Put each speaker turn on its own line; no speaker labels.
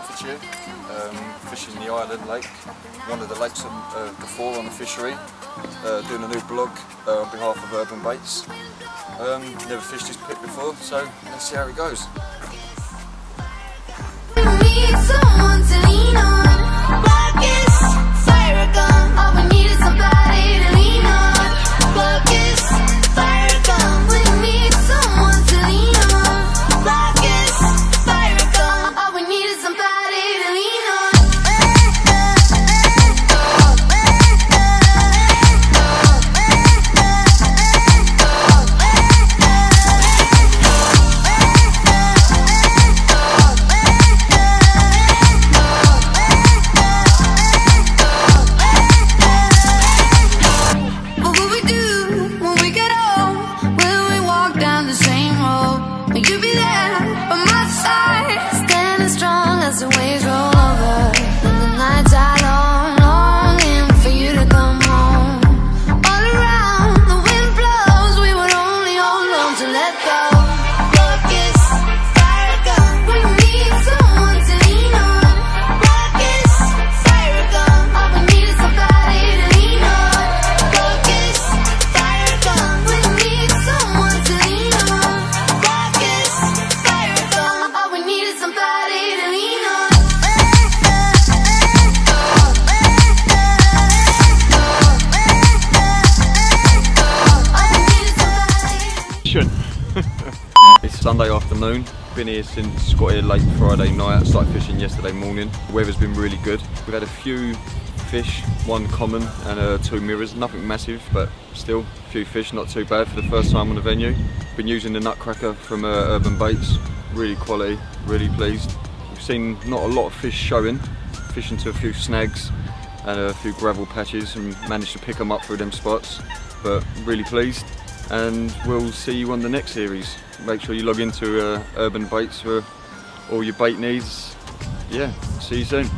Hertfordshire, um, fishing the Island Lake, one of the lakes of uh, four on the fishery, uh, doing a new blog uh, on behalf of Urban Baits. Um, never fished this pit before, so let's see how it goes. It's Sunday afternoon. Been here since got here late Friday night. Started fishing yesterday morning. The weather's been really good. We've had a few fish, one common and uh, two mirrors. Nothing massive, but still a few fish. Not too bad for the first time on the venue. Been using the Nutcracker from uh, Urban Baits. Really quality. Really pleased. We've seen not a lot of fish showing. Fishing to a few snags and a few gravel patches and managed to pick them up through them spots. But really pleased and we'll see you on the next series. Make sure you log into uh, Urban Baits for all your bait needs. Yeah, see you soon.